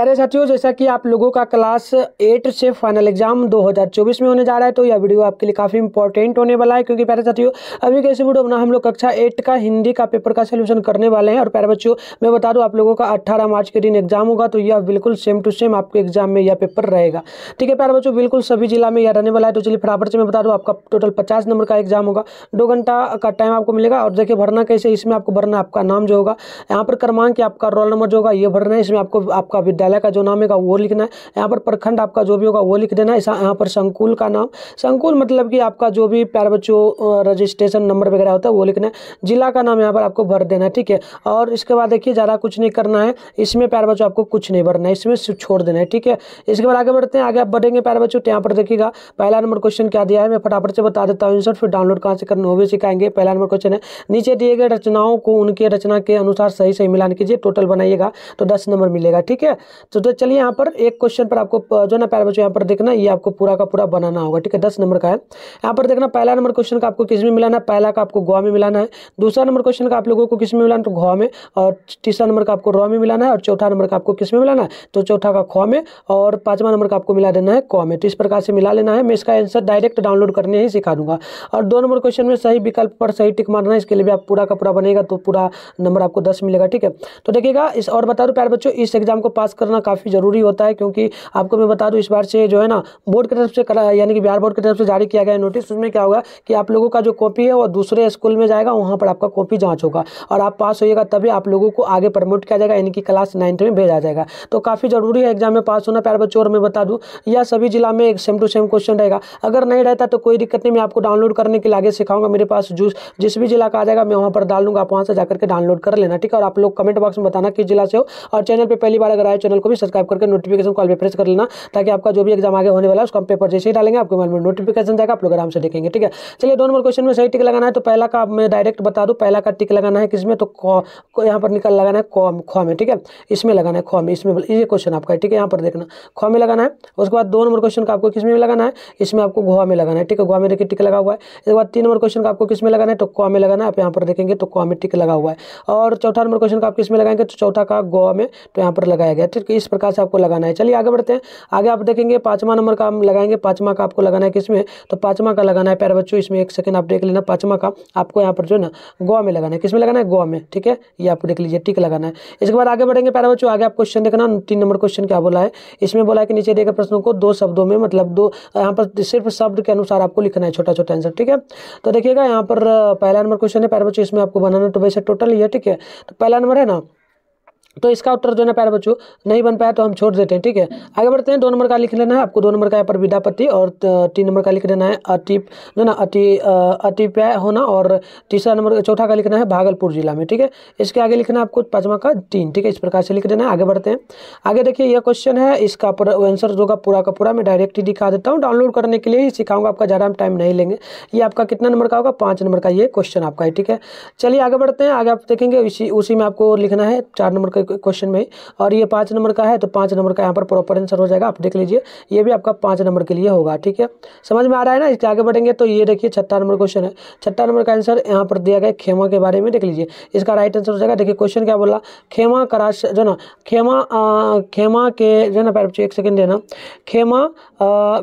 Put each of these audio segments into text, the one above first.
प्यारे साथियों, जैसा कि आप लोगों का क्लास एट से फाइनल एग्ज़ाम 2024 में होने जा रहा है तो यह वीडियो आपके लिए काफ़ी इंपॉर्टेंट होने वाला है, क्योंकि प्यारे साथियों, अभी कैसे वीडियो बना हम लोग कक्षा एट का हिंदी का पेपर का सोल्यूशन करने वाले हैं। और प्यारे बच्चों, मैं बता दूँ, आप लोगों का अट्ठारह मार्च के दिन एग्ज़ाम होगा तो यह बिल्कुल सेम टू सेम आपके एग्ज़ाम में यह पेपर रहेगा। ठीक है, प्यारे बच्चों, बिल्कुल सभी जिला में यह रहने वाला है तो चलिए फटाफट से मैं बता दूँ, आपका टोटल पचास नंबर का एग्ज़ाम होगा। दो घंटा का टाइम आपको मिलेगा, और देखिए भरना कैसे, इसमें आपको भरना आपका नाम जो होगा, यहाँ पर क्रमांक, आपका रोल नंबर जो होगा, ये भरना है, इसमें आपको, आपका विद्यालय का जो नाम है वो लिखना है। यहाँ पर प्रखंड आपका जो भी होगा, वो लिख देना है। यहाँ पर संकुल का नाम। संकुल मतलब कि आपका जो भी प्यार बच्चों रजिस्ट्रेशन नंबर वगैरह होता है, वो लिखना है। जिला का नाम यहाँ पर आपको भर देना है, ठीक है? और इसके बाद देखिए, ज़्यादा कुछ नहीं करना है। इसमें प्यार बच्चों आपको कुछ नहीं भरना है। इसमें छोड़ देना है, ठीक है? इसके बाद आगे बढ़ते हैं। आगे आप बढ़ेंगे प्यार बच्चों तो यहाँ पर देखिएगा, पहला नंबर क्वेश्चन क्या दिया है? मैं फटाफट से बता देता हूँ फिर डाउनलोड कहाँ से करना वो भी सिखाएँगे। पहला नंबर क्वेश्चन है, नीचे दिए गए रचनाओं को, उनके रचना के अनुसार सही सही मिलान कीजिए टोटल बनाइएगा तो दस नंबर मिलेगा, ठीक है? तो चलिए यहाँ पर एक क्वेश्चन पर आपको जो ना प्यारे बच्चों यहाँ पर देखना, ये आपको पूरा का पूरा बनाना होगा, ठीक है? दस नंबर का है। यहाँ पर देखना, पहला नंबर क्वेश्चन का आपको किसमें मिलाना है? पहला का आपको गोवा में मिलाना है। दूसरा नंबर क्वेश्चन का आप लोगों को किसमें मिलाना तो घोवा में। और तीसरा नंबर का आपको रॉ में मिलाना है। और चौथा नंबर का आपको किसमें मिलाना है? तो चौथा का खो में। और पांचवा नंबर का आपको मिला देना है कॉ में। तो इस प्रकार से मिला लेना है। मैं इसका आंसर डायरेक्ट डाउनलोड करने ही सिखा दूँगा। और दो नंबर क्वेश्चन में सही विकल्प पर सही टिक मारना है इसके लिए भी आप पूरा का पूरा बनेगा तो पूरा नंबर आपको दस मिलेगा, ठीक है? तो देखिएगा, इस और बता दो, प्यार बच्चों, इस एग्ज़ाम को पास करना काफ़ी ज़रूरी होता है, क्योंकि आपको मैं बता दूँ, इस बार से जो है ना, बोर्ड की तरफ़ से करा, यानी कि बिहार बोर्ड की तरफ़ से जारी किया गया नोटिस उसमें क्या होगा कि आप लोगों का जो कॉपी है, वो दूसरे स्कूल में जाएगा, वहाँ पर आपका कॉपी जाँच होगा। और आप पास होइएगा, तभी आप लोगों को आगे प्रमोट किया जाएगा, यानी कि क्लास नाइन्थ में भेजा जाएगा। तो काफ़ी ज़रूरी है एग्ज़ाम में पास होना, प्यार बच्चों, और मैं बता दूँ या सभी जिला में सेम टू सेम क्वेश्चन रहेगा। अगर नहीं रहता तो कोई दिक्कत नहीं, मैं आपको डाउनलोड करने के लिए आगे सिखाऊँगा। मेरे पास जूस, जिस भी जिला का आ जाएगा, मैं वहाँ पर डाल दूँगा, आप वहाँ से जाकर के डाउनलोड कर लेना, ठीक है? और आप लोग कमेंट बॉक्स में बताना किस जिला से हो। और चैनल पर पहली बार अगर आए चैनल को भी सब्सक्राइब करके नोटिफिकेशन कॉल पर प्रेस कर लेना, ताकि आपका जो भी एग्ज़ाम आगे होने वाला है, उसका पेपर जैसे ही डालेंगे, आपको मोबाइल में नोटिफिकेशन जाएगा, आप लोग आराम से देखेंगे, ठीक है? चलिए दो नंबर क्वेश्चन में सही टिक लगाना है तो पहला का मैं डायरेक्ट बता दूँ, पहला का टिक लगाना है किसमें तो यहाँ पर निकल लगाना है कौ खो में, ठीक है? इसमें लगाना है खो में, इसमें ये क्वेश्चन आपका ठीक है? यहाँ पर देखना, खो में लगाना है, उसके बाद दो नंबर क्वेश्चन का आपको किसमें लगाना है? इसमें आपको गोवा में लगाना है, ठीक है? गोवा में देखिए टिक लगा हुआ है इसके बाद तीन नंबर क्वेश्चन का आपको किसमें लगाना है? तो कौ में लगाना है, आप यहाँ पर देखेंगे तो कौ में टिक लगा हुआ है। और चौथा नंबर क्वेश्चन का आप किसमें लगाएँगे? तो चौथा का गोवा में तो यहाँ पर लगाया गया ठीक इस प्रकार से आपको लगाना है। चलिए आगे बढ़ते हैं। आगे आप देखेंगे, पाँचवा नंबर का हम लगाएँगे। पाँचवा का आपको लगाना है किसमें तो पाँचवा का लगाना है प्यारे बच्चों, इसमें एक सेकंड आप देख लेना। पाँचवा का आपको यहाँ पर जो है ना, गोवा में लगाना है। किसमें लगाना है? गोवा में, ठीक है? ये आपको देख लीजिए, टिक लगाना है। इसके बाद आगे बढ़ेंगे प्यारे बच्चों। आगे आप क्वेश्चन देखना, तीन नंबर क्वेश्चन क्या बोला है? इसमें बोला है कि नीचे दिए प्रश्नों को दो शब्दों में मतलब दो, यहाँ पर सिर्फ़ शब्द के अनुसार आपको लिखना है छोटा छोटा आंसर ठीक है? तो देखिएगा, यहाँ पर, पहला नंबर क्वेश्चन है प्यारे बच्चों। इसमें आपको बनाना तो वैसे टोटल ही है ठीक है? तो पहला नंबर है ना तो इसका उत्तर जो है प्यारे बच्चों, नहीं बन पाया तो हम छोड़ देते हैं, ठीक है? आगे बढ़ते हैं, दो नंबर का लिख लेना है आपको, दो नंबर का यहाँ पर विद्यापति और तीन नंबर का लिख लेना है अतिप जो ना, अति अतिप्याय होना और तीसरा नंबर, चौथा का लिखना है भागलपुर जिला में, ठीक है? इसके आगे लिखना है आपको पाँचवा का तीन, ठीक है? इस प्रकार से लिख देना है, आगे बढ़ते हैं। आगे देखिए, यह क्वेश्चन है, इसका आंसर जो का पूरा का पूरा मैं डायरेक्ट ही दिखा देता हूँ डाउनलोड करने के लिए ही सिखाऊँगा, आपका ज़्यादा हम टाइम नहीं लेंगे। ये आपका कितना नंबर का होगा? पाँच नंबर का, ये क्वेश्चन आपका है, ठीक है? चलिए, आगे बढ़ते हैं, आगे आप देखेंगे उसी उसी में आपको लिखना है, चार नंबर का क्वेश्चन में। और ये पाँच नंबर का है तो पाँच नंबर का यहाँ पर प्रॉपर आंसर हो जाएगा। आप देख लीजिए, ये भी आपका पाँच नंबर के लिए होगा, ठीक है? समझ में आ रहा है ना? इसके आगे बढ़ेंगे तो ये देखिए छठा नंबर क्वेश्चन है। छठा नंबर का आंसर यहाँ पर दिया गया खेमा के बारे में, देख लीजिए। इसका राइट आंसर हो जाएगा। देखिए क्वेश्चन क्या बोला? खेमा कराश जो ना, खेमा खेमा के, जो ना पैर एक सेकेंड देना। खेमा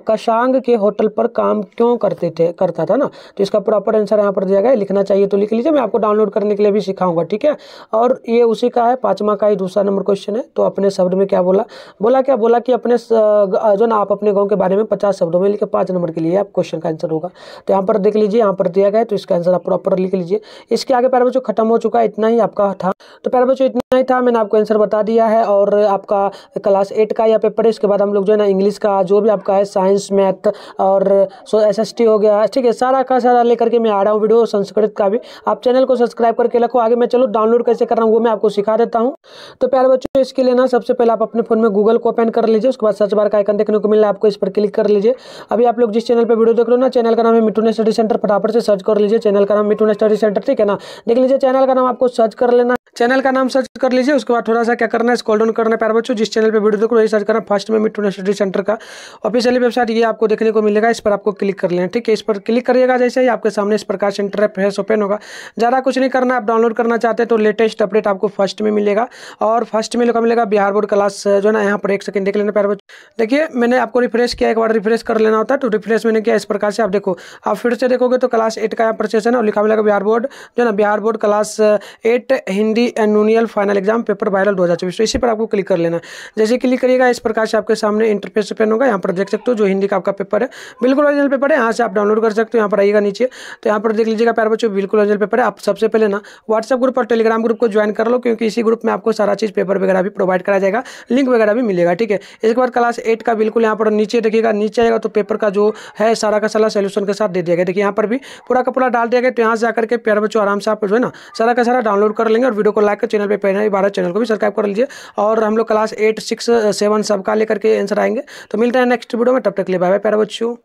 कशांग के होटल पर काम क्यों करते थे? करता था ना? तो इसका प्रॉपर आंसर यहाँ पर दिया गया लिखना चाहिए तो लिख लीजिए, मैं आपको डाउनलोड करने के लिए भी सिखाऊँगा, ठीक है? और ये उसी का है, पाँचवा का ही दूसरा नंबर क्वेश्चन है। तो अपने शब्द में क्या बोला? बोला क्या? बोला कि अपने जो ना आप अपने गाँव के बारे में पचास शब्दों में लिखे पाँच नंबर के लिए आप क्वेश्चन का आंसर होगा। तो यहाँ पर देख लीजिए, यहाँ पर दिया गया तो इसका आंसर आप प्रॉपर लिख लीजिए। इसके आगे पैर बच्चों खत्म हो चुका है, इतना ही आपका था। तो पैर बच्चों, इतना ही था, मैंने आपको आंसर बता दिया है और आपका क्लास एट का या पेपर है, इसके बाद हम लोग जो है ना इंग्लिश का, जो भी आपका है साइंस मैथ और सो एस एस टी हो गया। ठीक है, सारा का सारा लेकर के मैं आ रहा हूँ वीडियो संस्कृत का भी। आप चैनल को सब्सक्राइब करके रखो। आगे मैं चलो डाउनलोड कैसे कर रहा हूँ, वो मैं आपको सिखा देता हूँ। तो प्यारे बच्चों, इसके लिए ना सबसे पहले आप अपने फ़ोन में गूगल को ओपन कर लीजिए, उसके बाद सर्च बार का आइकन देखने को मिल रहा है, आपको इस पर क्लिक कर लीजिए। अभी आप लोग जिस चैनल पर वीडियो देख रहे हो ना चैनल का नाम है मिटून स्टडी सेंटर फटाफट से सर्च कर लीजिए चैनल का नाम मिटून स्टडी सेंटर ठीक है ना? देख लीजिए चैनल का नाम आपको सर्च कर लेना चैनल का नाम सर्च कर लीजिए, उसके बाद थोड़ा सा क्या करना है स्कॉल डाउन करना प्यार बच्चों, जिस चैनल पे वीडियो देखो, वही सर्च करना फ़र्स्ट में मिट्टू स्टडी सेंटर का। ऑफिशियली वेबसाइट ये आपको देखने को मिलेगा, इस पर आपको क्लिक कर लेना, ठीक है? इस पर क्लिक करिएगा, जैसे ही आपके सामने इस प्रकार सेंटर है फ्रेश ओपन होगा। ज़्यादा कुछ नहीं करना, आप डाउनलोड करना चाहते हैं तो लेटेस्ट अपडेट आपको फ़र्स्ट में मिलेगा। और फ़र्स्ट में लिखा मिलेगा बिहार बोर्ड क्लास जो ना, यहाँ पर एक सेकंड देख लेना, प्यार बच्चों। देखिए, मैंने आपको रिफ्रेश किया, एक बार रिफ्रेश कर लेना होता तो रिफ्रेश मैंने किया, इस प्रकार से आप देखो। आप फिर से देखोगे तो क्लास एट का यहाँ पर सेशन है और लिखा मिलेगा बिहार बोर्ड जो ना, Bihar board class eight Hindi annual final exam paper viral दो हज़ार चौबीस। तो इसी पर आपको क्लिक कर लेना। जैसे क्लिक करिएगा, इस प्रकार से आपके सामने इंटरफेस ओपन होगा। यहाँ पर देख सकते हो, जो हिंदी का आपका पेपर है, बिल्कुल ओरिजिनल पेपर है। यहाँ से आप डाउनलोड कर सकते हो। यहाँ पर आइएगा नीचे। तो यहाँ पर देख लीजिएगा, प्यार बच्चों, बिल्कुल ओरिजिनल पेपर है। आप सबसे पहले ना व्हाट्सएप ग्रुप और टेलीग्राम ग्रुप को ज्वाइन कर लो, क्योंकि इसी ग्रुप में आपको सारा चीज़ पेपर वगैरह भी प्रोवाइड कराया जाएगा। लिंक वगैरह भी मिलेगा, ठीक है? इसके बाद क्लास एट का बिल्कुल यहाँ पर नीचे देखिएगा, नीचे आएगा तो पेपर का जो है, सारा का सारा सोल्यूशन के साथ दे दिया गया। देखिए, यहाँ पर भी पूरा का पूरा डाल दिया गया। तो यहाँ से आकर के प्यार बच्चों, आराम से आप जो है ना, सारा का सारा डाउनलोड कर लेंगे और वीडियो को लाइक कर, चैनल पर पहले बारह चैनल को भी सब्सक्राइब कर लीजिए और हम लोग क्लास एट सिक्स सेवन सबका लेकर के आंसर आएँगे। तो मिलते हैं नेक्स्ट वीडियो में, तब तक ले बाय बाय प्यारा बच्चों।